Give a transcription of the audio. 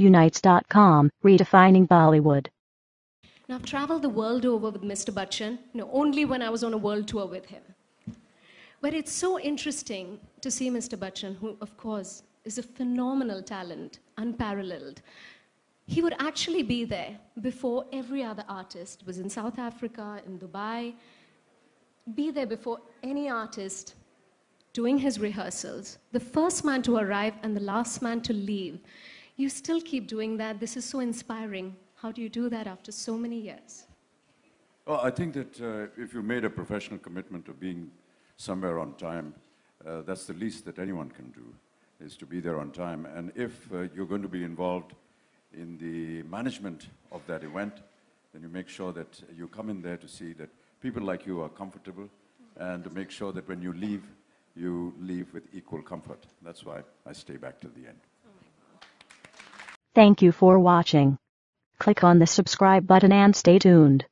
Unitezz.com, redefining Bollywood. Now, I've traveled the world over with Mr. Bachchan, you know, only when I was on a world tour with him. But it's so interesting to see Mr. Bachchan, who, of course, is a phenomenal talent, unparalleled. He would actually be there before every other artist was in South Africa, in Dubai, be there before any artist doing his rehearsals, the first man to arrive and the last man to leave. You still keep doing that. This is so inspiring. How do you do that after so many years? Well, I think that uh, if you made a professional commitment of being somewhere on time, uh, that's the least that anyone can do, is to be there on time. And if uh, you're going to be involved in the management of that event, then you make sure that you come in there to see that people like you are comfortable and to make sure that when you leave, you leave with equal comfort. That's why I stay back till the end. Thank you for watching. Click on the subscribe button and stay tuned.